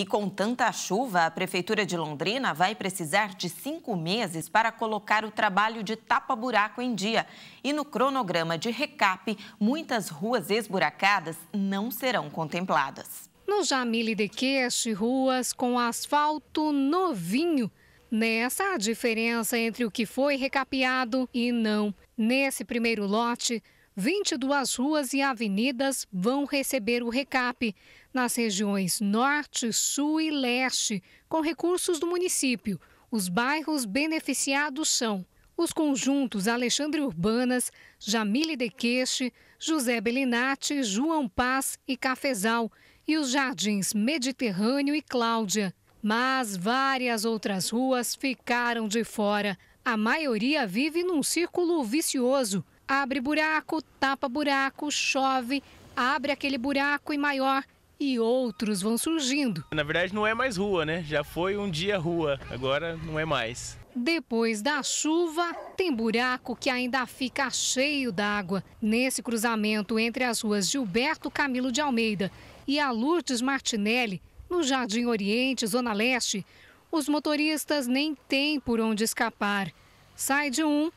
E com tanta chuva, a Prefeitura de Londrina vai precisar de cinco meses para colocar o trabalho de tapa-buraco em dia. E no cronograma de recap, muitas ruas esburacadas não serão contempladas. No Jamile de Queixe, ruas com asfalto novinho. Nessa a diferença entre o que foi recapeado e não. Nesse primeiro lote, 22 ruas e avenidas vão receber o recap nas regiões Norte, Sul e Leste, com recursos do município. Os bairros beneficiados são os conjuntos Alexandre Urbanas, Jamile de Queixe, José Belinati, João Paz e Cafezal, e os jardins Mediterrâneo e Cláudia. Mas várias outras ruas ficaram de fora. A maioria vive num círculo vicioso. Abre buraco, tapa buraco, chove, abre aquele buraco e maior e outros vão surgindo. Na verdade, não é mais rua, né? Já foi um dia rua, agora não é mais. Depois da chuva, tem buraco que ainda fica cheio d'água. Nesse cruzamento entre as ruas Gilberto Camilo de Almeida e a Lourdes Martinelli, no Jardim Oriente, Zona Leste, os motoristas nem têm por onde escapar. Sai de um,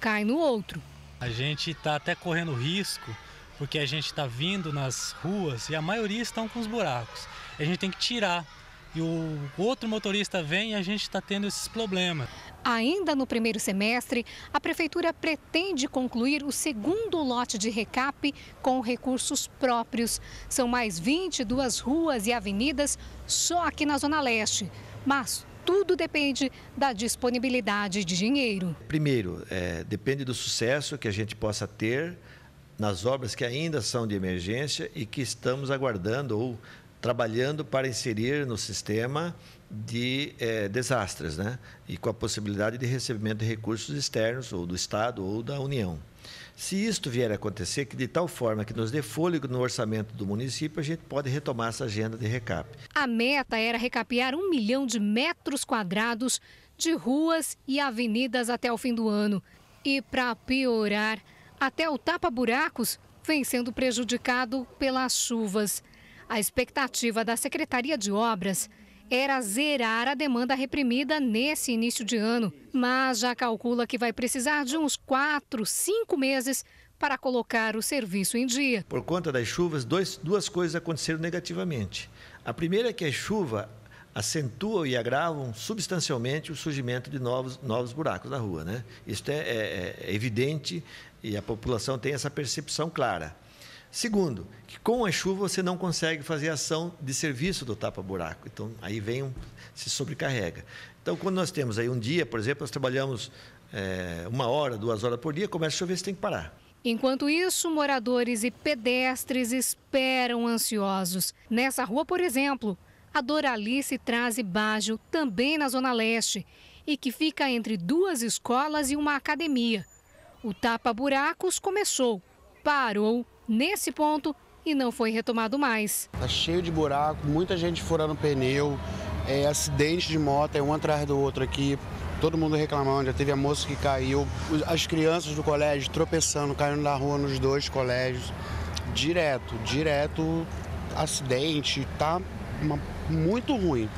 cai no outro. A gente está até correndo risco, porque a gente está vindo nas ruas e a maioria estão com os buracos. A gente tem que tirar. E o outro motorista vem e a gente está tendo esses problemas. Ainda no primeiro semestre, a Prefeitura pretende concluir o segundo lote de recap com recursos próprios. São mais 22 ruas e avenidas só aqui na Zona Leste. Mas tudo depende da disponibilidade de dinheiro. Primeiro, é, depende do sucesso que a gente possa ter nas obras que ainda são de emergência e que estamos aguardando ou trabalhando para inserir no sistema de é, desastres, né? E com a possibilidade de recebimento de recursos externos, ou do Estado ou da União. Se isto vier a acontecer, que de tal forma que nos dê fôlego no orçamento do município, a gente pode retomar essa agenda de recap. A meta era recapear um milhão de metros quadrados de ruas e avenidas até o fim do ano. E para piorar, até o tapa-buracos vem sendo prejudicado pelas chuvas. A expectativa da Secretaria de Obras era zerar a demanda reprimida nesse início de ano, mas já calcula que vai precisar de uns quatro, cinco meses para colocar o serviço em dia. Por conta das chuvas, dois, duas coisas aconteceram negativamente. A primeira é que a chuva acentua e agravam substancialmente o surgimento de novos, novos buracos na rua. Né? Isso é, é, é evidente e a população tem essa percepção clara. Segundo, que com a chuva você não consegue fazer ação de serviço do tapa-buraco. Então, aí vem um, se sobrecarrega. Então, quando nós temos aí um dia, por exemplo, nós trabalhamos é, uma hora, duas horas por dia, começa a chover, você tem que parar. Enquanto isso, moradores e pedestres esperam ansiosos. Nessa rua, por exemplo, a Doralice traz Bajo, também na Zona Leste, e que fica entre duas escolas e uma academia. O tapa-buracos começou, parou nesse ponto e não foi retomado mais. Está cheio de buraco, muita gente furando pneu, é, acidente de moto, é um atrás do outro aqui. Todo mundo reclamando, já teve a moça que caiu, as crianças do colégio tropeçando, caindo na rua nos dois colégios. Direto, direto, acidente, tá uma, muito ruim.